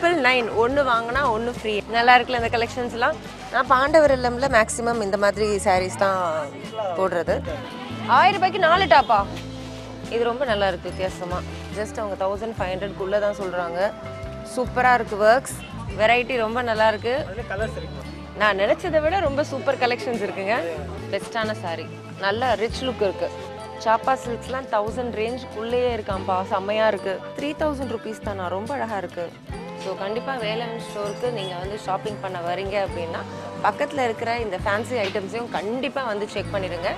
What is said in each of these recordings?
Triple nine ஒன்று வாங்கினா ஒன்று ஃப்ரீ நல்லா இருக்குல்ல இந்த கலெக்ஷன்ஸ்லாம் நான் பாண்டவர் இல்லம்ல மேக்ஸிமம் இந்த மாதிரி சாரீஸ் தான் போடுறது. ஆயிரம் ரூபாய்க்கு நாலு டாப்பா இது ரொம்ப நல்லா இருக்கு வித்தியாசமா. ஜஸ்ட் அவங்க தௌசண்ட் ஃபைவ் ஹண்ட்ரட்குள்ளே தான் சொல்கிறாங்க சூப்பராக இருக்கு ஒர்க்ஸ் வெரைட்டி ரொம்ப நல்லா இருக்கு. கலர்ஸ் இருக்கு நான் நினைச்சதை விட ரொம்ப சூப்பர் கலெக்ஷன்ஸ் இருக்குங்க. பெஸ்ட்டான saree. நல்ல ரிச் லுக் இருக்கு. சாப்பா சில்க்ஸ்லாம் தௌசண்ட் ரேஞ்சுக்குள்ளேயே இருக்காம்ப்பா செம்மையா இருக்கு. த்ரீ தௌசண்ட் ருபீஸ் தானா. ரொம்ப அழகா இருக்கு. ஸோ கண்டிப்பாக வேலன் ஸ்டோருக்கு நீங்கள் வந்து ஷாப்பிங் பண்ண வரீங்க அப்படின்னா பக்கத்தில் இருக்கிற இந்த ஃபேன்சி ஐட்டம்ஸையும் கண்டிப்பாக வந்து செக் பண்ணிடுங்க.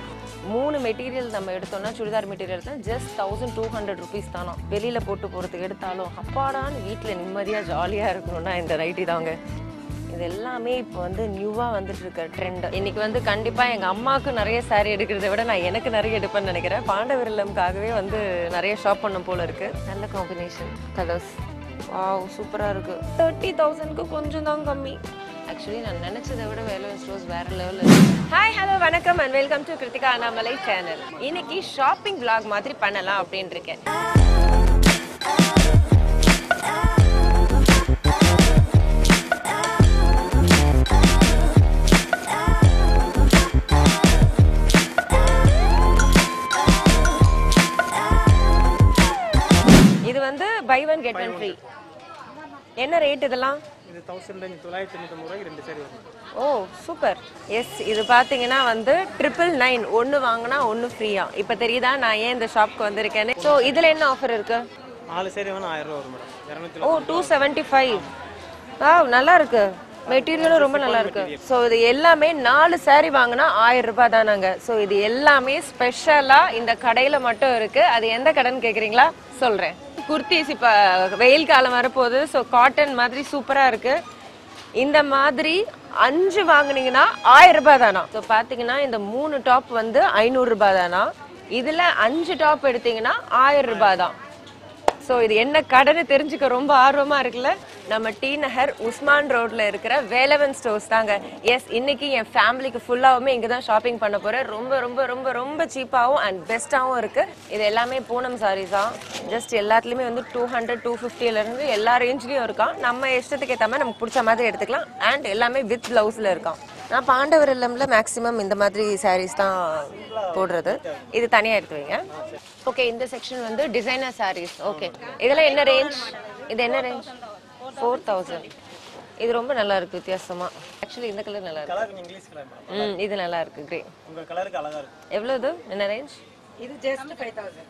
மூணு மெட்டீரியல் நம்ம எடுத்தோம்னா சுடிதார் மெட்டீரியல் தான் just thousand two hundred rupees தானோ. வெளியில் போட்டு போகிறதுக்கு எடுத்தாலும் அப்பாடான்னு வீட்டில் நிம்மதியாக ஜாலியாக இருக்கணும்னா இந்த நைட்டி தாங்க. இது எல்லாமே இப்போ வந்து நியூவாக வந்துட்டு இருக்க ட்ரெண்ட் இன்னைக்கு வந்து கண்டிப்பாக எங்கள் அம்மாவுக்கு நிறைய saree எடுக்கிறத விட நான் எனக்கு நிறைய எடுப்பேன்னு நினைக்கிறேன். பாண்டவர் வந்து நிறைய ஷாப் பண்ணும் போல இருக்கு. நல்ல காம்பினேஷன் கலர்ஸ் வாவ் சூப்பராக இருக்கு. தேர்ட்டி தௌசண்ட்க்கு கொஞ்சம் தான் கம்மி. ஆக்சுவலி நான் நினைச்சதை விட வேலை ஸ்டோர்ஸ் வேற லெவலில் ஹாய் ஹலோ வணக்கம் and welcome to Krithika Annamalai channel இன்னைக்கு ஷாப்பிங் vlog மாதிரி பண்ணலாம் இருக்கேன். Buy one get one free என்ன ரேட் இதெல்லாம்? இது தௌசண்ட் தொள்ளாயிரத்தி தொண்ணூத்தொம்பது ரூபாய்க்கு ரெண்டு சரி வரும். ஓ சூப்பர். எஸ் இது பார்த்தீங்கன்னா வந்து ட்ரிபிள் நைன் ஒன்று வாங்கினா ஒன்று ஃப்ரீயா இப்போ தெரியுதா? நான் ஏன் இந்த ஷாப்க்கு வந்திருக்கேன்னு? ஸோ இதில் என்ன ஆஃபர் இருக்கு? நாலு சரி வேணும் ஆயிரம் ரூபா வரும் madam. Oh two seventy five ஆ நல்லா இருக்கு. மெட்டீரியலும் ரொம்ப நல்லா இருக்கு. ஸோ இது எல்லாமே நாலு சாரி வாங்கினா ஆயிரம் ரூபாய் தானாங்க. ஸோ இது எல்லாமே ஸ்பெஷலாக இந்த கடையில் மட்டும் இருக்கு. அது எந்த கடைன்னு கேட்குறீங்களா சொல்கிறேன் குர்த்திஸ் இப்போ வெயில் காலம் வரப்போகுது. ஸோ காட்டன் மாதிரி சூப்பராக இருக்கு. இந்த மாதிரி அஞ்சு வாங்குனீங்கன்னா ஆயிரம் ரூபாய் தானா? ஸோ பார்த்தீங்கன்னா இந்த மூணு டாப் வந்து ஐநூறு ரூபாய் தானா? இதில் அஞ்சு டாப் எடுத்தீங்கன்னா ஆயிரம் ரூபாய் தான். ஸோ இது என்ன கடைன்னு தெரிஞ்சுக்க ரொம்ப ஆர்வமா இருக்குல்ல? நம்ம டி நகர் உஸ்மான் ரோட்ல இருக்கிற வேலவன் ஸ்டோர்ஸ் தாங்க. எஸ் இன்னைக்கு என் ஃபேமிலிக்கு ஃபுல்லாவுமே இங்கே தான் ஷாப்பிங் பண்ண போறேன். ரொம்ப ரொம்ப ரொம்ப ரொம்ப சீப்பாகவும் அண்ட் பெஸ்ட்டாகவும் இருக்கு. இது எல்லாமே பூனம் சாரீஸ் தான் ஜஸ்ட் எல்லாத்துலேயுமே வந்து டூ ஹண்ட்ரட் டூ ஃபிஃப்டியிலேருந்து எல்லா ரேஞ்ச்லேயும் இருக்கான். நம்ம இஷ்டத்துக்கு ஏற்ற மாதிரி நமக்கு பிடிச்ச மாதிரி எடுத்துக்கலாம். அண்ட் எல்லாமே வித் ப்ளவுஸில் இருக்கான். நான் பாண்டவர் இல்லம்ல மேக்ஸிமம் இந்த மாதிரி சாரீஸ் தான் போடுறது. இது தனியாக எடுத்து வைங்க. ஓகே இந்த செக்ஷன் வந்து டிசைனர் சாரீஸ் ஓகே இதெல்லாம் என்ன ரேஞ்ச் இது என்ன ரேஞ்ச் ஃபோர் தௌசண்ட் இது ரொம்ப நல்லா இருக்கு வித்தியாசமா. ஆக்சுவலி இந்த கலர் நல்லா இருக்கு. ம் இது நல்லா இருக்கு கிரே உங்கள் கலருக்கு அழகா இருக்கும் எவ்வளவு இது? என்ன ரேஞ்ச் இது ஜஸ்ட் ஃபைவ் தௌசண்ட்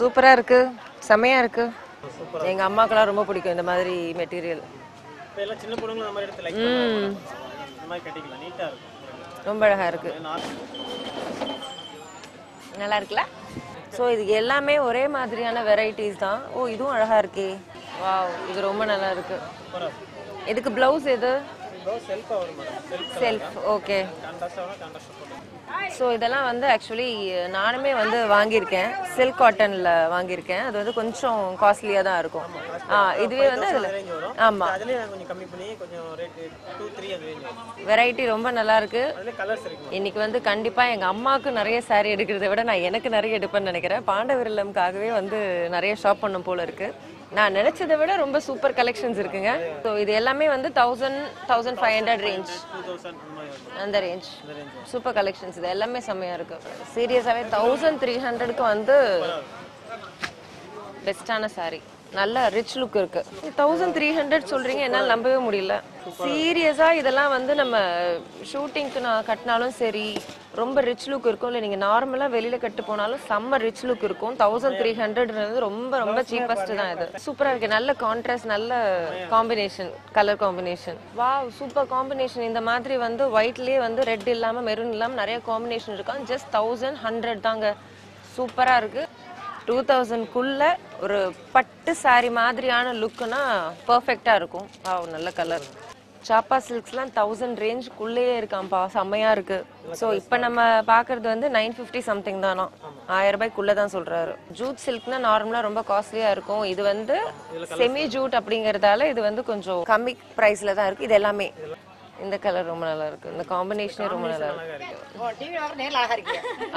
சூப்பரா இருக்கு. செமையா இருக்கு. எங்க அம்மாக்கெல்லாம் ரொம்ப பிடிக்கும் இந்த மாதிரி மெட்டீரியல் ரொம்ப அழகா இருக்கு. நல்லா இருக்குல்ல? ஸோ இது எல்லாமே ஒரே மாதிரியான வெரைட்டிஸ் தான். ஓ இதுவும் அழகா இருக்கே. வாவ் இது ரொம்ப நல்லா இருக்கு. இதுக்கு பிளவுஸ் எது? செல்ஃப் ஓகே ஸோ இதெல்லாம் வந்து ஆக்சுவலி நானுமே வந்து வாங்கியிருக்கேன். சில்க் காட்டனில் வாங்கியிருக்கேன். அது வந்து கொஞ்சம் காஸ்ட்லியாக தான் இருக்கும். இதுவே வந்து அதில் ஆமாம் வெரைட்டி ரொம்ப நல்லா இருக்கு. இன்னைக்கு வந்து கண்டிப்பா எங்க அம்மாவுக்கு நிறைய saree எடுக்கிறத விட நான் எனக்கு நிறைய எடுப்பேன்னு நினைக்கிறேன். பாண்டவர் இல்லம்காகவே வந்து நிறைய ஷாப் பண்ணும் போல இருக்கு. நான் நினைச்சதை விட ரொம்ப சூப்பர் கலெக்ஷன்ஸ் இருக்குங்க. ஸோ இது எல்லாமே வந்து thousand thousand five hundred range அந்த ரேஞ்ச் சூப்பர் கலெக்ஷன்ஸ் இது எல்லாமே செம்மையாக இருக்கு. சீரியஸாகவே தௌசண்ட் த்ரீ ஹண்ட்ரட்க்கு வந்து பெஸ்டான சாரீ நல்ல ரிச் லுக் இருக்கு. தௌசண்ட் த்ரீ ஹண்ட்ரட் சொல்றீங்க என்னால் நம்பவே முடியல. சீரியஸா இதெல்லாம் வந்து நம்ம ஷூட்டிங்க்கு நான் கட்டினாலும் சரி ரொம்ப ரிச் லுக் இருக்கும். இல்லை நீங்க நார்மலா வெளியில கட்டு போனாலும் செம்ம ரிச் லுக் இருக்கும். தௌசண்ட் த்ரீ ஹண்ட்ரட்ன்றது ரொம்ப ரொம்ப சீப்பஸ்ட் தான் இது. சூப்பரா இருக்கு. நல்ல கான்ட்ராஸ்ட் நல்ல combination colour combination wow super combination இந்த மாதிரி வந்து ஒயிட்லயே வந்து ரெட் இல்லாம மெரூன் இல்லாம நிறைய காம்பினேஷன் இருக்கும் ஜஸ்ட் தௌசண்ட் ஹண்ட்ரட் தாங்க. சூப்பரா இருக்கு. டூ தௌசண்ட்குள்ள ஒரு பட்டு saree மாதிரியான லுக்குனா பர்ஃபெக்டா இருக்கும். நல்ல கலர் சாப்பா சில்க்ஸ்லாம் தௌசண்ட் ரேஞ்சுக்குள்ளேயே இருக்காம்ப்பா. செம்மையா இருக்கு. ஸோ இப்போ நம்ம பார்க்கறது வந்து நைன் ஃபிஃப்டி சம்திங் தானா? ஆயிரம் ரூபாய்க்குள்ள தான் சொல்றாரு. ஜூட் சில்க்னா நார்மலா ரொம்ப காஸ்ட்லியா இருக்கும். இது வந்து செமி ஜூட் அப்படிங்கறதால இது வந்து கொஞ்சம் கம்மி பிரைஸ்ல தான் இருக்கு. இது எல்லாமே. இந்த கலர் ரொம்ப நல்லா இருக்கு. இந்த காம்பினேஷனே ரொம்ப நல்லா இருக்கு.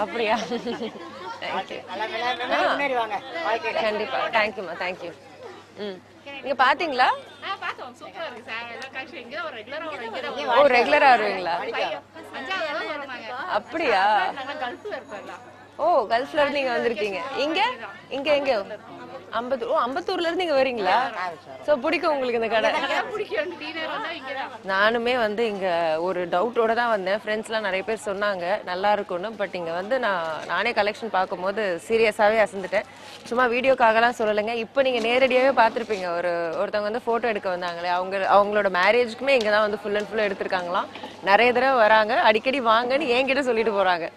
அப்படியா? தேங்க்யூ நல்லா நல்லா முன்னாடி வாங்க வாழ்க்கையில. கண்டிப்பா. தேங்க்யூமா தேங்க்யூ ம். நீங்க பாத்தீங்களா? ஆ பார்த்தோம் சூப்பரா இருக்கு சார் எல்லா கலெக்ஷன் இங்க தான் ஒரு ரெகுலரா வரும் இங்க தான் ஓ ரெகுலரா வருவீங்களா? அப்படியா? ஓ கல்ஃப்ல இருந்து நீங்க வந்திருக்கீங்க. இங்க? இங்க எங்க? அம்பத்தூர் ஓ அம்பத்தூர்ல இருந்து இங்க வரீங்களா? சோ பிடிக்கும் உங்களுக்கு இந்த கடை. நானுமே வந்து இங்க ஒரு டவுட்டோட தான் வந்தேன். ஃப்ரெண்ட்ஸ்லாம் நிறைய பேர் சொன்னாங்க நல்லா இருக்கும்னு. பட் இங்க வந்து நான் நானே கலெக்ஷன் பார்க்கும்போது சீரியஸாவே அசந்துட்டேன். சும்மா வீடியோக்காகலாம் சொல்லலைங்க. இப்போ நீங்க நேரடியாவே பார்த்திருப்பீங்க. ஒரு ஒருத்தவங்க வந்து போட்டோ எடுக்க வந்தாங்களே அவங்க அவங்களோட மேரேஜ்க்குமே இங்க தான் வந்து ஃபுல் அண்ட் ஃபுல் எடுத்திருக்காங்களாம். நிறைய தடவை வராங்க. அடிக்கடி வாங்கன்னு என்கிட்ட சொல்லிட்டு போறாங்க.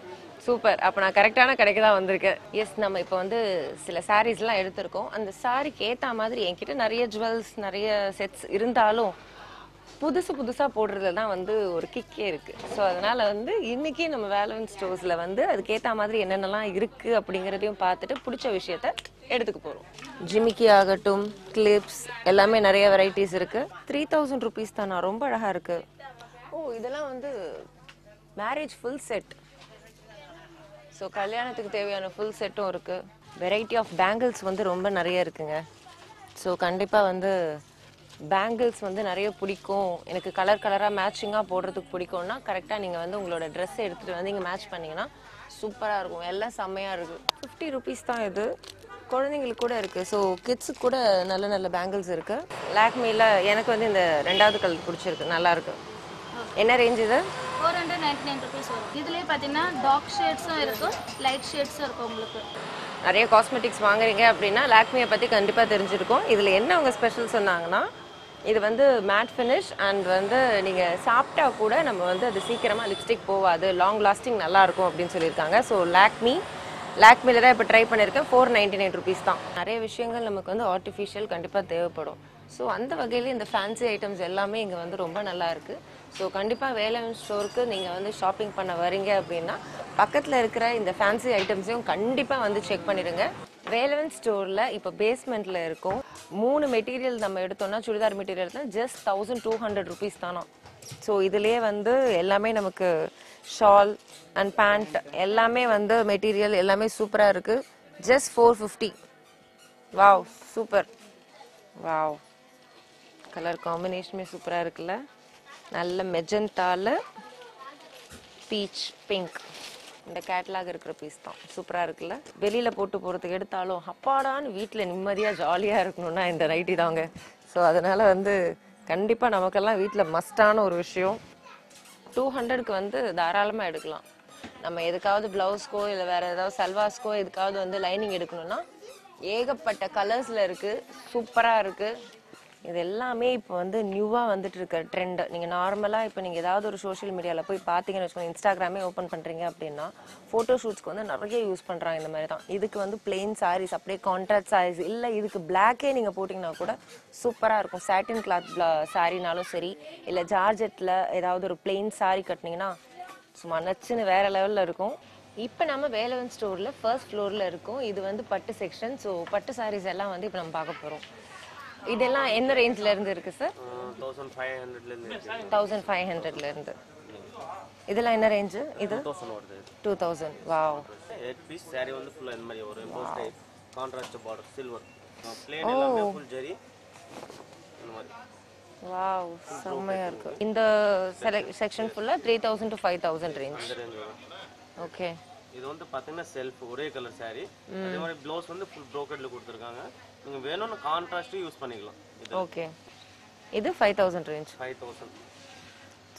சூப்பர் அப்போ நான் கரெக்டான கடைக்கு தான் வந்திருக்கேன். எஸ் நம்ம இப்போ வந்து சில சாரீஸ்லாம் எடுத்திருக்கோம். அந்த சாரிக்கு ஏற்ற மாதிரி என்கிட்ட நிறைய ஜுவல்ஸ் நிறைய செட்ஸ் இருந்தாலும் புதுசு புதுசாக போடுறதுல தான் வந்து ஒரு கிக்கே இருக்கு. ஸோ அதனால வந்து இன்னைக்கு நம்ம வேலவன் ஸ்டோர்ஸில் வந்து அதுக்கேற்ற மாதிரி என்னென்னலாம் இருக்கு அப்படிங்கிறதையும் பார்த்துட்டு பிடிச்ச விஷயத்த எடுத்துக்க போகிறோம் ஜிமிக்கி ஆகட்டும் கிளிப்ஸ் எல்லாமே நிறைய வெரைட்டிஸ் இருக்கு. த்ரீ தௌசண்ட் ருபீஸ் தானா ரொம்ப அழகா இருக்கு. ஓ இதெல்லாம் வந்து மேரேஜ் ஃபுல் செட் ஸோ கல்யாணத்துக்கு தேவையான ஃபுல் செட்டும் இருக்கு. வெரைட்டி ஆஃப் பேங்கிள்ஸ் வந்து ரொம்ப நிறைய இருக்குங்க. ஸோ கண்டிப்பாக வந்து பேங்கிள்ஸ் வந்து நிறைய பிடிக்கும். எனக்கு கலர் கலராக மேட்சிங்காக போடுறதுக்கு பிடிக்கும்னா கரெக்டாக நீங்கள் வந்து உங்களோட ட்ரெஸ்ஸை எடுத்துகிட்டு வந்து இங்கே மேட்ச் பண்ணிங்கன்னா சூப்பராக இருக்கும். எல்லாம் செம்மையாக இருக்குது ஃபிஃப்டி ருபீஸ் தான் இது. குழந்தைங்களுக்கு கூட இருக்குது ஸோ கிட்ஸுக்கு கூட நல்ல நல்ல பேங்கிள்ஸ் இருக்குது லாக்மியில் எனக்கு வந்து இந்த ரெண்டாவது கலர் பிடிச்சிருக்கு. நல்லா இருக்கு. என்ன ரேஞ்ச் இது? Four hundred ninety nine rupees வரும். இதுலேயே பார்த்தீங்கன்னா டார்க் ஷேட்ஸும் இருக்கும் லைட் ஷேட்ஸும் இருக்கும் உங்களுக்கு. நிறைய காஸ்மெட்டிக்ஸ் வாங்குறீங்க அப்படின்னா லாக்மியை பற்றி கண்டிப்பாக தெரிஞ்சிருக்கும். இதில் என்ன அவங்க ஸ்பெஷல் சொன்னாங்கன்னா இது வந்து மேட் ஃபினிஷ் அண்ட் வந்து நீங்கள் சாப்பிட்டா கூட நம்ம வந்து அது சீக்கிரமாக லிப்ஸ்டிக் போகாது. லாங் லாஸ்டிங் நல்லா இருக்கும் அப்படின்னு சொல்லியிருக்காங்க. ஸோ லாக்மி லாக்மியில் தான் இப்போ ட்ரை பண்ணியிருக்கேன். ஃபோர் நைன்டி நைன் ருபீஸ் தான். நிறைய விஷயங்கள் நமக்கு வந்து ஆர்டிஃபிஷியல் கண்டிப்பாக தேவைப்படும். ஸோ அந்த வகையில் இந்த ஃபேன்சி ஐட்டம்ஸ் எல்லாமே இங்கே வந்து ரொம்ப நல்லா இருக்குது ஸோ கண்டிப்பாக வேலவன் ஸ்டோருக்கு நீங்கள் வந்து ஷாப்பிங் பண்ண வரீங்க அப்படின்னா பக்கத்தில் இருக்கிற இந்த ஃபேன்சி ஐட்டம்ஸையும் கண்டிப்பாக வந்து செக் பண்ணிடுங்க. வேலவன் ஸ்டோரில் இப்போ பேஸ்மெண்ட்டில் இருக்கும். மூணு மெட்டீரியல் நம்ம எடுத்தோம்னா சுடிதார் மெட்டீரியல் தான் just thousand two hundred rupees தானா. ஸோ இதுலேயே வந்து எல்லாமே நமக்கு ஷால் அண்ட் பேண்ட் எல்லாமே வந்து மெட்டீரியல் எல்லாமே சூப்பராக இருக்குது just four fifty wow super wow colour காம்பினேஷனுமே சூப்பராக இருக்குல்ல. நல்ல மெஜந்தால பீச் பிங்க் இந்த கேட்லாக் இருக்கிற பீஸ் தான். சூப்பராக இருக்குல்ல? வெளியில் போட்டு போகிறதுக்கு எடுத்தாலும் அப்பாடான்னு வீட்டில் நிம்மதியாக ஜாலியாக இருக்கணும்னா இந்த நைட்டி தாங்க. ஸோ அதனால் வந்து கண்டிப்பாக நமக்கெல்லாம் வீட்டில் மஸ்டான ஒரு விஷயம். டூ ஹண்ட்ரடுக்கு வந்து தாராளமாக எடுக்கலாம். நம்ம எதுக்காவது ப்ளவுஸ்க்கோ இல்லை வேறு ஏதாவது சல்வாஸ்க்கோ எதுக்காவது வந்து லைனிங் எடுக்கணும்னா ஏகப்பட்ட கலர்ஸில் இருக்குது சூப்பராக இருக்குது இது எல்லாமே இப்போ வந்து நியூவாக வந்துட்டு இருக்க ட்ரெண்ட் நீங்கள் நார்மலாக இப்போ நீங்கள் ஏதாவது ஒரு சோஷியல் மீடியாவில் போய் பார்த்தீங்கன்னு வச்சுக்கோங்க இன்ஸ்டாகிராமே ஓப்பன் பண்ணுறீங்க அப்படின்னா ஃபோட்டோ ஷூட்ஸ்க்கு வந்து நிறைய யூஸ் பண்ணுறாங்க இந்த மாதிரி தான். இதுக்கு வந்து பிளெயின் சாரீஸ் அப்படியே கான்ட்ராக்ட் சாரீஸ் இல்லை இதுக்கு பிளாக்கே நீங்கள் போட்டிங்கன்னா கூட சூப்பராக இருக்கும். சாட்டின் கிளாத் சாரினாலும் சரி இல்லை ஜார்ஜெட்டில் ஏதாவது ஒரு பிளெயின் சாரி கட்டினீங்கன்னா சும்மா நச்சுன்னு வேறு லெவலில் இருக்கும். இப்போ நம்ம வேலவன் ஸ்டோரில் ஃபர்ஸ்ட் ஃப்ளோரில் இருக்கும். இது வந்து பட்டு செக்ஷன் ஸோ பட்டு சாரீஸ் எல்லாம் வந்து இப்போ நம்ம பார்க்க போகிறோம் இதெல்லாம் என்ன ரேஞ்சில் இருந்து இருக்கு சார் தௌசண்ட் ஃபைவ் ஹண்ட்ரட்லேருந்து தௌசண்ட் ஃபைவ் ஹண்ட்ரட்ல இருந்து இதெல்லாம் என்ன ரேஞ்சு இது? தௌசண்ட் வருது two thousand wow eight piece saree வந்து ஃபுல்லாக இந்த மாதிரி ஒரு emboss contrast border silver plain எல்லாமே ஃபுல் ஜரி இந்த மாதிரி வாவ் செம்மையா இருக்கு இந்த செக்ஷன் ஃபுல்லா three thousand to five thousand range okay இது வந்து பார்த்தீங்கன்னா செல்ஃப் ஒரே கலர் saree. அதே மாதிரி ப்ளவுஸ் வந்து ஃபுல் ப்ரோக்கெட்டில் கொடுத்துருக்காங்க. நீங்கள் வேணும்னு கான்ட்ராஸ்ட்டும் யூஸ் பண்ணிக்கலாம். இது ஓகே இது five thousand range five thousand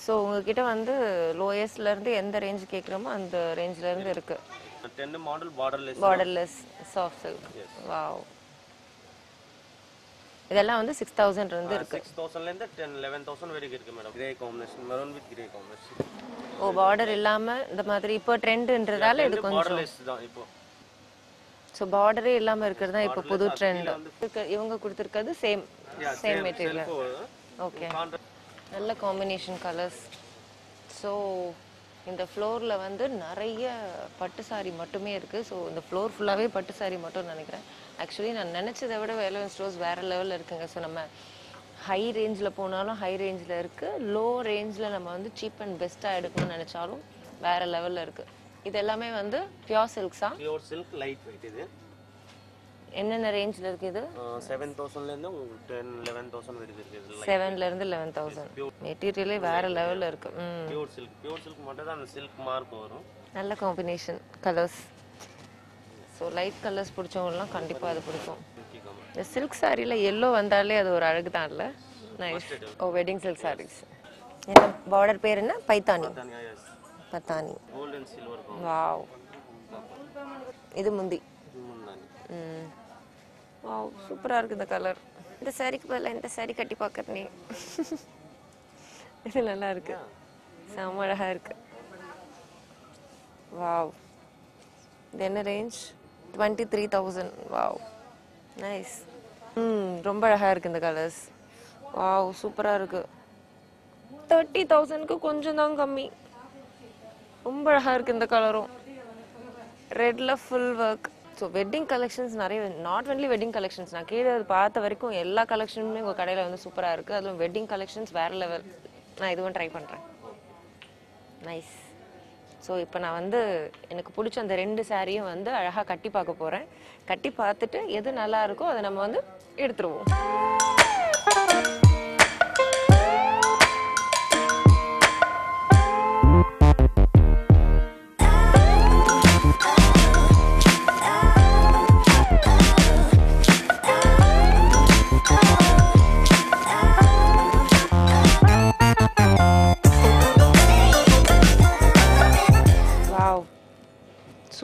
so உங்ககிட்ட வந்து லோயஸ்ட்ல இருந்து எந்த ரேஞ்ச் கேட்குறோமோ அந்த ரேஞ்ச்ல இருந்து இருக்கு. Ten model borderless borderless soft silk wow இதெல்லாம் வந்து சிக்ஸ் தௌசண்ட் இருந்து இருக்கு. சிக்ஸ் தௌசண்ட்லேருந்து டென் லெவன் தௌசண்ட் வரைக்கும் இருக்கு madam grey combination maroon with grey combination oh border இல்லாம இந்த மாதிரி இப்போ ட்ரெண்டுன்றதால இது கொஞ்சம் பார்டர்லெஸ் தான் இப்போ. ஸோ பார்டரே இல்லாம இருக்கிறது தான் இப்போ புது ட்ரெண்ட் இவங்க கொடுத்துருக்கிறது சேம் சேம் மெட்டீரியல் ஓகே நல்ல காம்பினேஷன் கலர்ஸ் ஸோ இந்த ஃப்ளோரில் வந்து நிறைய பட்டு சாரி மட்டுமே இருக்குது ஸோ இந்த ஃப்ளோர் ஃபுல்லாகவே பட்டு சாரி மட்டும் நினைக்கிறேன். ஆக்சுவலி நான் நினச்சதை விட வேலவன் ஸ்டோர்ஸ் வேறு லெவலில் இருக்குங்க. ஸோ நம்ம ஹை ரேஞ்சில் போனாலும் ஹை ரேஞ்சில் இருக்குது லோ ரேஞ்சில் நம்ம வந்து சீப் அண்ட் பெஸ்ட்டாக எடுக்கணும்னு நினச்சாலும் வேறு லெவலில் இருக்குது இது எல்லாமே வந்து பியோர் சில்க்ஸா பியூர் சில்க் லைட் வெயிட் இது. என்னென்ன ரேஞ்சில் இருக்குது இது? செவன் தௌசண்ட்லேருந்து உங்களுக்கு டென் லெவன் தௌசண்ட் வரைக்கும் இருக்குது செவன்லேருந்து லெவன் தௌசண்ட் மெட்டீரியலே வேறு லெவலில் இருக்குது ம். பியூர் சில்க் பியூர் சில்க் மட்டும் தான் அந்த சில்க் மார்க் வரும். நல்ல combination colours so light colours பிடிச்சவங்கலாம் கண்டிப்பாக அது பிடிக்கும். இந்த சில்க் சாரியில் எல்லோ வந்தாலே அது ஒரு அழகு தான் இல்லை? Nice oh wedding silk sarees border பேர் என்ன? பைத்தானி. Silver wow. இது முந்தி. வாவ் சூப்பராக இருக்குது இந்த கலர். இந்த சாரிக்கு பதிலாக இந்த சாரி கட்டி பார்க்குற நீ இது நல்லா இருக்கு. செம்ம அழகாக இருக்கு. வாவ். இது என்ன range twenty three thousand wow. Nice ம் ரொம்ப அழகாக இருக்கு இந்த கலர்ஸ் வாவ் சூப்பராக இருக்கு. தேர்ட்டி தௌசண்ட்க்கு கொஞ்சம் தான் கம்மி. ரொம்ப அழகாக இருக்கு இந்த கலரும் ரெட்ல full work so wedding collections நிறைய நாட் ஒன்லி வெட்டிங் கலெக்ஷன்ஸ் நான் கீழே பார்த்த வரைக்கும் எல்லா கலெக்ஷனுமே உங்கள் கடையில் வந்து சூப்பராக இருக்குது அதுவும் வெட்டிங் கலெக்ஷன்ஸ் வேறு லெவல் நான் இதுவும் ட்ரை பண்ணுறேன் நைஸ் ஸோ இப்போ நான் வந்து எனக்கு பிடிச்ச அந்த ரெண்டு சாரியும் வந்து அழகாக கட்டி பார்க்க போகிறேன் கட்டி பார்த்துட்டு எது நல்லா இருக்கோ அதை நம்ம வந்து எடுத்துருவோம்.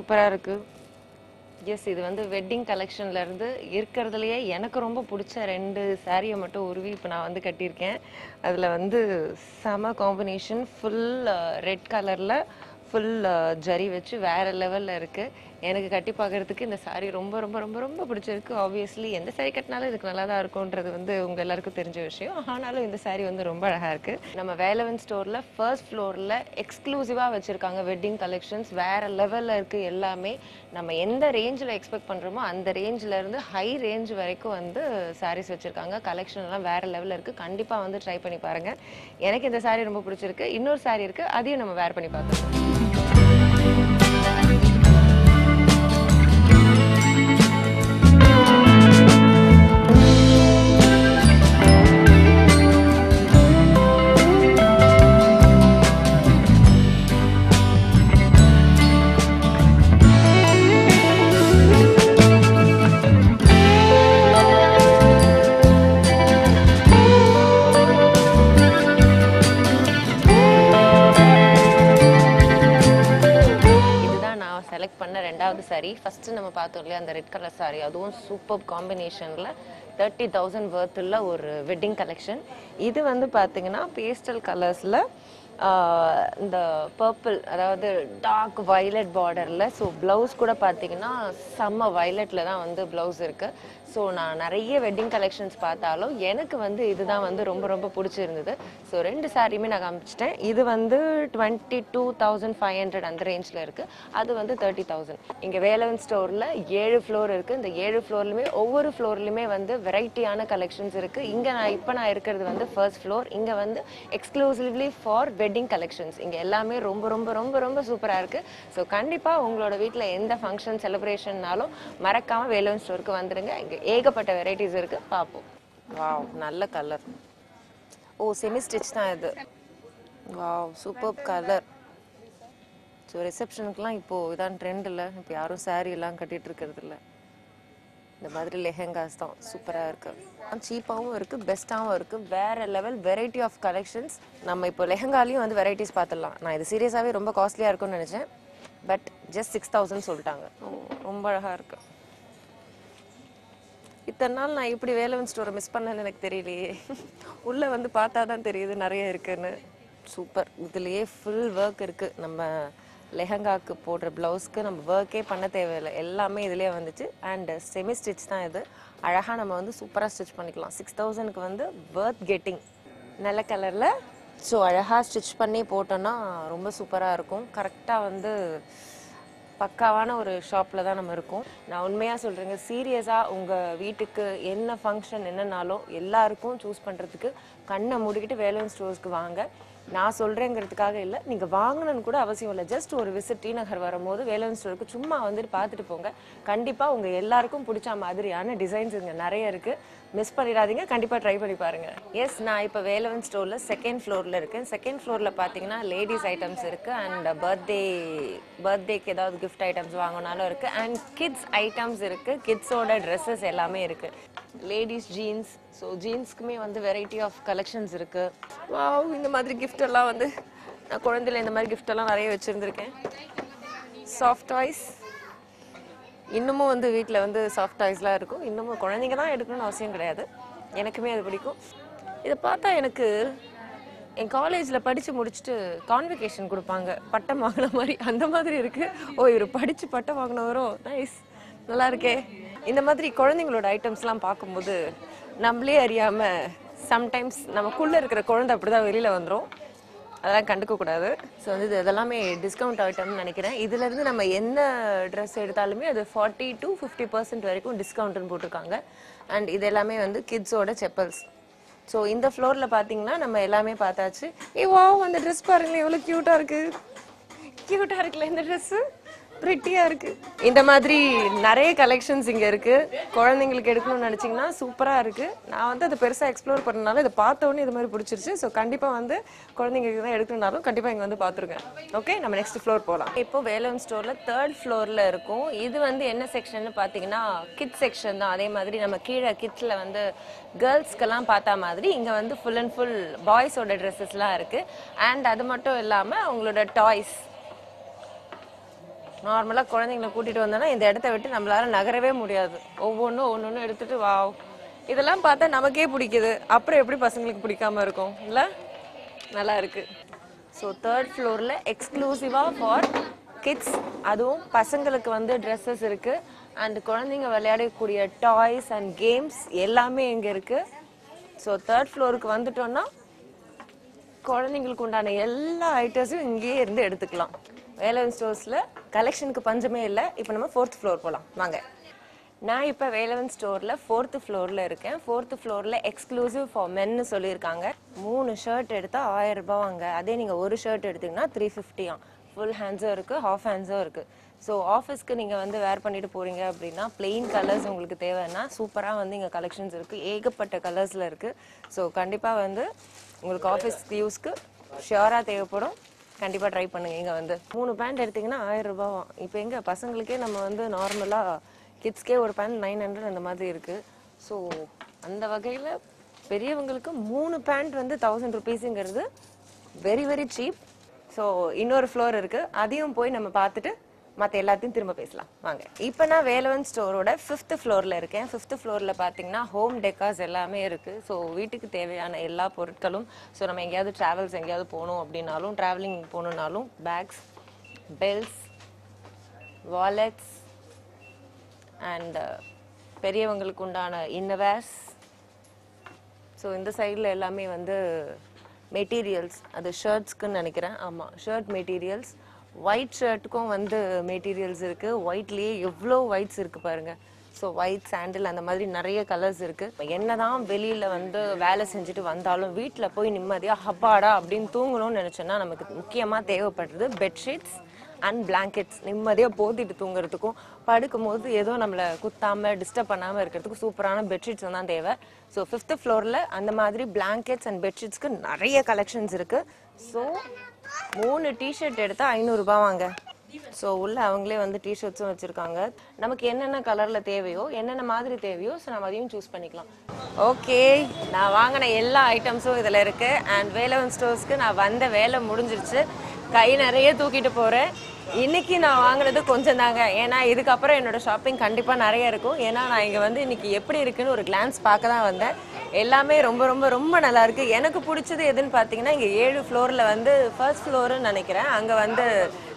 சூப்பராக இருக்குது எஸ் இது வந்து வெட்டிங் கலெக்ஷன்லேருந்து இருக்கிறதுலையே எனக்கு ரொம்ப பிடிச்ச ரெண்டு சாரியை மட்டும் உருவி இப்போ நான் வந்து கட்டியிருக்கேன். அதில் வந்து செம காம்பினேஷன் ஃபுல் ரெட் கலரில் ஃபுல் ஜரி வச்சு வேறு லெவலில் இருக்குது எனக்கு கட்டி பார்க்கறதுக்கு இந்த saree ரொம்ப ரொம்ப ரொம்ப ரொம்ப பிடிச்சிருக்கு. ஆப்வியஸ்லி எந்த saree கட்டினாலும் இதுக்கு நல்லா தான் இருக்கும்ன்றது வந்து உங்க எல்லாருக்கும் தெரிஞ்ச விஷயம். ஆனாலும் இந்த saree வந்து ரொம்ப அழகா இருக்கு. நம்ம வேலவன் ஸ்டோர்ல ஃபர்ஸ்ட் ஃப்ளோர்ல எக்ஸ்க்ளூசிவா வச்சிருக்காங்க வெட்டிங் கலெக்ஷன்ஸ் வேற லெவல்ல இருக்கு எல்லாமே. நம்ம எந்த ரேஞ்சில் எக்ஸ்பெக்ட் பண்ணுறோமோ அந்த ரேஞ்சில இருந்து ஹை ரேஞ்ச் வரைக்கும் வந்து சாரீஸ் வச்சுருக்காங்க. கலெக்ஷன் எல்லாம் வேறு லெவலில் இருக்குது கண்டிப்பாக வந்து ட்ரை பண்ணி பாருங்கள் எனக்கு இந்த சாரீ ரொம்ப பிடிச்சிருக்கு. இன்னொரு சாரீ இருக்குது அதையும் நம்ம வேர் பண்ணி பார்த்துருக்கோம் பார்த்தோம் இல்லையா அந்த ரெட் கலர் சாரி அதுவும் சூப்பர் காம்பினேஷனில் தேர்ட்டி தௌசண்ட் வர்த் உள்ள ஒரு வெட்டிங் கலெக்ஷன் இது வந்து பார்த்தீங்கன்னா பேஸ்டல் கலர்ஸில் இந்த பர்பிள் அதாவது டார்க் வைலட் பார்டரில் ஸோ ப்ளவுஸ் கூட பார்த்தீங்கன்னா செம்ம வயலட்ல தான் வந்து ப்ளவுஸ் இருக்குது ஸோ நான் நிறைய வெட்டிங் கலெக்ஷன்ஸ் பார்த்தாலும் எனக்கு வந்து இதுதான் வந்து ரொம்ப ரொம்ப பிடிச்சிருந்தது. ஸோ ரெண்டு சாரியுமே நான் காமிச்சிட்டேன். இது வந்து twenty two thousand five hundred அந்த ரேஞ்சில் இருக்குது அது வந்து தேர்ட்டி தௌசண்ட் இங்கே வேலவன் ஸ்டோரில் ஏழு ஃப்ளோர் இருக்குது இந்த ஏழு ஃப்ளோர்லையுமே ஒவ்வொரு ஃப்ளோர்லையுமே வந்து வெரைட்டியான கலெக்ஷன்ஸ் இருக்குது இங்கே நான் இப்போ நான் இருக்கிறது வந்து ஃபர்ஸ்ட் ஃப்ளோர் இங்கே வந்து எக்ஸ்க்ளூசிவ்லி ஃபார் வெட்டிங் கலெக்ஷன்ஸ் இங்கே எல்லாமே ரொம்ப ரொம்ப ரொம்ப ரொம்ப சூப்பராக இருக்குது ஸோ கண்டிப்பாக உங்களோட வீட்டில் எந்த ஃபங்க்ஷன் செலிப்ரேஷன்னாலும் மறக்காமல் வேலவன் ஸ்டோருக்கு வந்துடுங்க இங்கே ஏகப்பட்ட வெரைட்டிஸ் இருக்குது பார்ப்போம் வாவ் நல்ல கலர் ஓ செமி ஸ்டிச் தான் இது. வாவ் சூப்பர் கலர் ஸோ ரிசப்ஷனுக்குலாம் இப்போது இதான் ட்ரெண்ட் இல்லை. இப்போ யாரும் saree எல்லாம் கட்டிட்டு இருக்கிறது இல்ல. இந்த மாதிரி லெஹெங்காஸ் தான். சூப்பராக இருக்குது சீப்பாகவும் இருக்குது பெஸ்ட்டாகவும் இருக்குது வேறு லெவல் வெரைட்டி ஆஃப் கலெக்ஷன்ஸ் நம்ம இப்போ லெஹங்காலையும் வந்து வெரைட்டிஸ் பார்த்துடலாம் நான் இது சீரியஸாகவே ரொம்ப காஸ்ட்லியாக இருக்கும்னு நினச்சேன். பட் ஜஸ்ட் சிக்ஸ் தௌசண்ட் சொல்லிட்டாங்க. ரொம்ப அழகாக இருக்கு. இத்தனை நாள் நான் இப்படி வேலவன் ஸ்டோரை மிஸ் பண்ணேன்னு எனக்கு தெரியலையே. உள்ளே வந்து பார்த்தா தான் தெரியுது நிறைய இருக்குன்னு. சூப்பர் இதுலேயே ஃபுல் ஒர்க் இருக்குது நம்ம லெஹங்காக்கு போடுற ப்ளவுஸ்க்கு நம்ம ஒர்க்கே பண்ண தேவையில்லை. எல்லாமே இதுலேயே வந்துச்சு. அண்ட் செமி ஸ்டிச் தான் இது. அழகாக நம்ம வந்து சூப்பராக ஸ்டிச் பண்ணிக்கலாம். சிக்ஸ் தௌசண்ட்க்கு வந்து ஒர்த் கெட்டிங் நல்ல கலரில் ஸோ அழகாக ஸ்டிச் பண்ணி போட்டோன்னா ரொம்ப சூப்பராக இருக்கும். கரெக்டாக வந்து பக்காவான ஒரு ஷாப்பில் தான் நம்ம இருக்கோம். நான் உண்மையாக சொல்கிறேங்க சீரியஸாக உங்கள் வீட்டுக்கு என்ன ஃபங்க்ஷன் என்னன்னாலும் எல்லாருக்கும் சூஸ் பண்ணுறதுக்கு கண்ணை மூடிக்கிட்டு வேலன் ஸ்டோர்ஸ்க்கு வாங்க. நான் சொல்கிறேங்கிறதுக்காக இல்லை நீங்கள் வாங்கணும்னு கூட அவசியம் இல்லை. ஜஸ்ட் ஒரு விசிட் டி நகர் வரும்போது வேலன் ஸ்டோருக்கு சும்மா வந்துட்டு பார்த்துட்டு போங்க. கண்டிப்பாக உங்கள் எல்லாருக்கும் பிடிச்ச மாதிரியான டிசைன்ஸ் இங்கே நிறைய இருக்குது மிஸ் பண்ணிடாதீங்க. கண்டிப்பாக ட்ரை பண்ணி பாருங்கள் எஸ் நான் இப்போ வேலவன் ஸ்டோரில் செகண்ட் ஃப்ளோரில் இருக்கேன். செகண்ட் ஃப்ளோரில் பார்த்தீங்கன்னா லேடிஸ் ஐட்டம்ஸ் இருக்குது அண்ட் பர்த்டே பர்த்டேக்கு ஏதாவது கிஃப்ட் ஐட்டம்ஸ் வாங்கினாலும் இருக்குது அண்ட் கிட்ஸ் ஐட்டம்ஸ் இருக்குது கிட்ஸோட ட்ரெஸ்ஸஸ் எல்லாமே இருக்குது லேடிஸ் ஜீன்ஸ் ஸோ ஜீன்ஸ்க்குமே வந்து வெரைட்டி ஆஃப் கலெக்ஷன்ஸ் இருக்குது இந்த மாதிரி கிஃப்ட் எல்லாம் வந்து நான் குழந்தையில இந்த மாதிரி கிஃப்ட் எல்லாம் நிறைய வச்சுருந்துருக்கேன். சாஃப்ட் டாய்ஸ் இன்னமும் வந்து வீட்டில் வந்து சாஃப்ட் டாய்ஸ்லாம் இருக்கும். இன்னமும் குழந்தைங்க தான் எடுக்கணும்னு அவசியம் கிடையாது. எனக்குமே அது பிடிக்கும். இதை பார்த்தா எனக்கு என் காலேஜில் படித்து முடிச்சுட்டு கான்வெகேஷன் கொடுப்பாங்க. பட்டம் வாங்கின மாதிரி. அந்த மாதிரி இருக்குது ஓ இவர் படித்து பட்டம் வாங்கினவரோ. நைஸ் நல்லா இருக்கே. இந்த மாதிரி குழந்தைங்களோட ஐட்டம்ஸ்லாம் பார்க்கும்போது நம்மளே அறியாமல் சம்டைம்ஸ் நமக்குள்ளே இருக்கிற குழந்தை அப்படி தான் வெளியில் வந்துடும் அதெல்லாம் கண்டுக்க கூடாது. ஸோ வந்து இது இதெல்லாமே டிஸ்கவுண்ட் ஐட்டம்னு நினைக்கிறேன். இதுல இருந்து நம்ம என்ன ட்ரெஸ் எடுத்தாலுமே அது ஃபார்ட்டி டு ஃபிஃப்டி பர்சன்ட் வரைக்கும் டிஸ்கவுண்ட்னு போட்டிருக்காங்க. அண்ட் இது எல்லாமே வந்து கிட்ஸோட செப்பல்ஸ். ஸோ இந்த ஃப்ளோரில் பார்த்தீங்கன்னா நம்ம எல்லாமே பார்த்தாச்சு. ஏ வாவ் அந்த ட்ரெஸ் பாருங்களேன் எவ்வளோ க்யூட்டாக இருக்கு. க்யூட்டாக இருக்குல்ல இந்த ட்ரெஸ்ஸு ப்ரிட்டியாக இருக்கு. இந்த மாதிரி நிறைய கலெக்ஷன்ஸ் இங்கே இருக்கு. குழந்தைங்களுக்கு எடுக்கணும்னு நினச்சிங்கன்னா சூப்பராக இருக்கு. நான் வந்து அதை பெருசாக எக்ஸ்ப்ளோர் பண்ணனால இதை பார்த்தோன்னே இது மாதிரி பிடிச்சிருச்சு. ஸோ கண்டிப்பாக வந்து குழந்தைங்களுக்கு தான் எடுக்கணும்னாலும் கண்டிப்பாக இங்கே வந்து பார்த்துருக்கேன். ஓகே நம்ம நெக்ஸ்ட் ஃப்ளோர் போகலாம் இப்போ வேலன் ஸ்டோரில் தேர்ட் ஃப்ளோரில் இருக்கும். இது வந்து என்ன செக்ஷன் பார்த்தீங்கன்னா கிட்ஸ் செக்ஷன் தான். அதே மாதிரி நம்ம கீழே கிட்ஸில் வந்து கேர்ள்ஸ்க்கெல்லாம் பார்த்தா மாதிரி இங்கே வந்து ஃபுல் அண்ட் ஃபுல் பாய்ஸோட ட்ரெஸ்ஸஸ்லாம் இருக்குது அண்ட் அது மட்டும் இல்லாமல் உங்களோட டாய்ஸ் நார்மலாக குழந்தைங்கள கூட்டிகிட்டு வந்தோன்னா இந்த இடத்த விட்டு நம்மளால நகரவே முடியாது. ஒவ்வொன்றும் ஒன்று எடுத்துட்டு வா இதெல்லாம் பார்த்தா நமக்கே பிடிக்குது. அப்புறம் எப்படி பசங்களுக்கு பிடிக்காம இருக்கும்? இல்லை? நல்லா இருக்கு. ஸோ தேர்ட் ஃப்ளோரில் எக்ஸ்க்ளூசிவாக ஃபார் கிட்ஸ் அதுவும் பசங்களுக்கு வந்து ட்ரெஸ்ஸஸ் இருக்கு. அண்ட் குழந்தைங்க விளையாடக்கூடிய டாய்ஸ் அண்ட் கேம்ஸ் எல்லாமே இங்கே இருக்கு. ஸோ தேர்ட் ஃப்ளோருக்கு வந்துட்டோம்னா குழந்தைங்களுக்கு உண்டான எல்லா ஐட்டம்ஸும் இங்கேயே இருந்து எடுத்துக்கலாம். வேலவன் ஸ்டோர்ஸில் கலெக்ஷனுக்கு பஞ்சமே இல்லை. இப்போ நம்ம ஃபோர்த் ஃப்ளோர் போகலாம் வாங்க. நான் இப்போ வேலவன் ஸ்டோரில் ஃபோர்த்து ஃப்ளோரில் இருக்கேன். ஃபோர்த்து ஃப்ளோரில் எக்ஸ்க்ளூசிவ் ஃபார் மென்னு சொல்லியிருக்காங்க. மூணு ஷர்ட் எடுத்தால் ஆயிரம் ரூபா வாங்க. அதே நீங்கள் ஒரு ஷர்ட் எடுத்தீங்கன்னா த்ரீ ஃபிஃப்டியும் ஃபுல் ஹேண்ட்ஸும் இருக்குது ஹாஃப் ஹேண்ட்ஸும் இருக்குது ஸோ ஆஃபீஸ்க்கு நீங்கள் வந்து வேர் பண்ணிட்டு போகிறீங்க அப்படின்னா பிளெயின் கலர்ஸ் உங்களுக்கு தேவைன்னா சூப்பராக வந்து இங்கே கலெக்ஷன்ஸ் இருக்குது ஏகப்பட்ட கலர்ஸில் இருக்குது ஸோ கண்டிப்பாக வந்து உங்களுக்கு ஆஃபீஸ் யூஸ்க்கு ஷியோராக தேவைப்படும். கண்டிப்பாக ட்ரை பண்ணுங்க. இங்கே வந்து மூணு பேண்ட் எடுத்தீங்கன்னா ஆயிரம் ரூபாவாம் இப்போ எங்க? பசங்களுக்கே நம்ம வந்து நார்மலாக கிட்ஸ்க்கே ஒரு பேண்ட் நைன் ஹண்ட்ரட் அந்த மாதிரி இருக்குது ஸோ அந்த வகையில் பெரியவங்களுக்கு மூணு பேண்ட் வந்து தௌசண்ட் ருபீஸுங்கிறது வெரி வெரி சீப் ஸோ இன்னொரு ஃப்ளோர் இருக்குது அதையும் போய் நம்ம பார்த்துட்டு மற்ற எல்லாத்தையும் திரும்ப பேசலாம். வாங்க. இப்போ நான் வேலவன் ஸ்டோரோட ஃபிஃப்த் ஃப்ளோரில் இருக்கேன். ஃபிஃப்த் ஃப்ளோரில் பார்த்தீங்கன்னா ஹோம் டெக்காஸ் எல்லாமே இருக்குது ஸோ வீட்டுக்கு தேவையான எல்லா பொருட்களும் ஸோ நம்ம எங்கேயாவது ட்ராவல்ஸ் எங்கேயாவது போகணும் அப்படின்னாலும் ட்ராவலிங் போகணுன்னாலும் பேக்ஸ் பெல்ஸ் வாலெட்ஸ் அண்ட் பெரியவங்களுக்கு உண்டான இன்னவேர்ஸ் ஸோ இந்த சைடில் எல்லாமே வந்து மெட்டீரியல்ஸ் அது ஷர்ட்ஸ்க்குன்னு நினைக்கிறேன். ஆமாம் ஷர்ட் மெட்டீரியல்ஸ் ஒயிட் ஷர்ட்டுக்கும் வந்து மெட்டீரியல்ஸ் இருக்குது ஒயிட்லேயே எவ்வளோ ஒயிட்ஸ் இருக்குது பாருங்கள் ஸோ ஒயிட் சாண்டில் அந்த மாதிரி நிறைய கலர்ஸ் இருக்குது என்னதான் வெளியில் வந்து வேலை செஞ்சுட்டு வந்தாலும் வீட்டில் போய் நிம்மதியாக ஹப்பாடா அப்படின்னு தூங்கணும்னு நினச்சோன்னா நமக்கு முக்கியமாக தேவைப்படுறது பெட்ஷீட்ஸ் அண்ட் பிளாங்கெட்ஸ் நிம்மதியாக போத்திட்டு தூங்குறதுக்கும் படுக்கும்போது ஏதோ நம்மளை குத்தாமல் டிஸ்டர்ப் பண்ணாமல் இருக்கிறதுக்கு சூப்பரான பெட்ஷீட்ஸ் தான் தேவை. ஸோ ஃபிஃப்த் ஃப்ளோரில் அந்த மாதிரி பிளாங்கெட்ஸ் அண்ட் பெட்ஷீட்ஸ்க்கு நிறைய கலெக்ஷன்ஸ் இருக்குது ஸோ மூணு டிஷர்ட் எடுத்தால் ஐநூறுரூபா வாங்க. ஸோ உள்ள அவங்களே வந்து டிஷர்ட்ஸும் வச்சுருக்காங்க. நமக்கு என்னென்ன கலரில் தேவையோ என்னென்ன மாதிரி தேவையோ ஸோ நம்ம அதையும் சூஸ் பண்ணிக்கலாம். ஓகே நான் வாங்கின எல்லா ஐட்டம்ஸும் இதில் இருக்குது அண்ட் வேலவன் ஸ்டோர்ஸ்க்கு நான் வந்த வேலை முடிஞ்சிருச்சு. கை நிறைய தூக்கிட்டு போகிறேன் இன்னைக்கு நான் வாங்கினது கொஞ்சம் தாங்க. ஏன்னா இதுக்கப்புறம் என்னோட ஷாப்பிங் கண்டிப்பாக நிறைய இருக்கும். ஏன்னா நான் இங்கே வந்து இன்னைக்கு எப்படி இருக்குன்னு ஒரு கிளான்ஸ் பார்க்க தான் வந்தேன். எல்லாமே ரொம்ப ரொம்ப ரொம்ப நல்லா இருக்கு எனக்கு பிடிச்சது எதுன்னு பார்த்தீங்கன்னா இங்கே ஏழு ஃப்ளோரில் வந்து ஃபர்ஸ்ட் ஃப்ளோருன்னு நினைக்கிறேன். அங்கே வந்து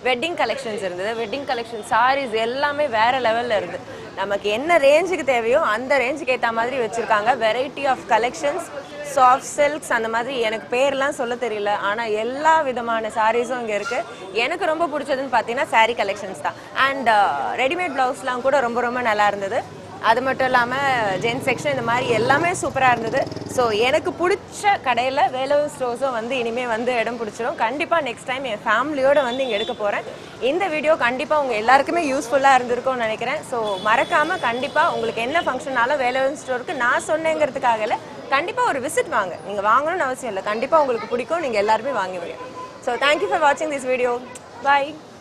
வெட்டிங் கலெக்ஷன்ஸ் இருந்தது. வெட்டிங் கலெக்ஷன் சாரீஸ் எல்லாமே வேற லெவலில் இருந்து. நமக்கு என்ன ரேஞ்சுக்கு தேவையோ அந்த ரேஞ்சுக்கு ஏற்ற மாதிரி வச்சுருக்காங்க. Variety of collections soft silks அந்த மாதிரி எனக்கு பேர்லாம் சொல்ல தெரியல. ஆனால் எல்லா விதமான சாரீஸும் இங்கே இருக்குது எனக்கு ரொம்ப பிடிச்சதுன்னு பார்த்தீங்கன்னா சாரீ கலெக்ஷன்ஸ் தான். அண்ட் ரெடிமேட் ப்ளவுஸ்லாம் கூட ரொம்ப ரொம்ப நல்லா இருந்தது. அது மட்டும் இல்லாமல் ஜென் செக்ஷன் இந்த மாதிரி எல்லாமே சூப்பராக இருந்தது. ஸோ எனக்கு பிடிச்ச கடையில் வேலூர் ஸ்டோர்ஸும் வந்து இனிமேல் வந்து இடம் பிடிச்சிரும். கண்டிப்பாக நெக்ஸ்ட் டைம் என் ஃபேமிலியோடு வந்து இங்கே எடுக்க போகிறேன் இந்த வீடியோ கண்டிப்பாக உங்கள் எல்லாருக்குமே யூஸ்ஃபுல்லாக இருந்திருக்கும்னு நினைக்கிறேன். ஸோ மறக்காமல் கண்டிப்பாக உங்களுக்கு என்ன ஃபங்க்ஷனாலும் வேலூர் ஸ்டோருக்கு நான் சொன்னேங்கிறதுக்காகல கண்டிப்பாக ஒரு விசிட் வாங்க. நீங்கள் வாங்கணும்னு அவசியம் இல்லை. கண்டிப்பாக உங்களுக்கு பிடிக்கும். நீங்கள் எல்லாருமே வாங்குவீங்க ஸோ தேங்க்யூ ஃபார் வாட்சிங் திஸ் வீடியோ பாய்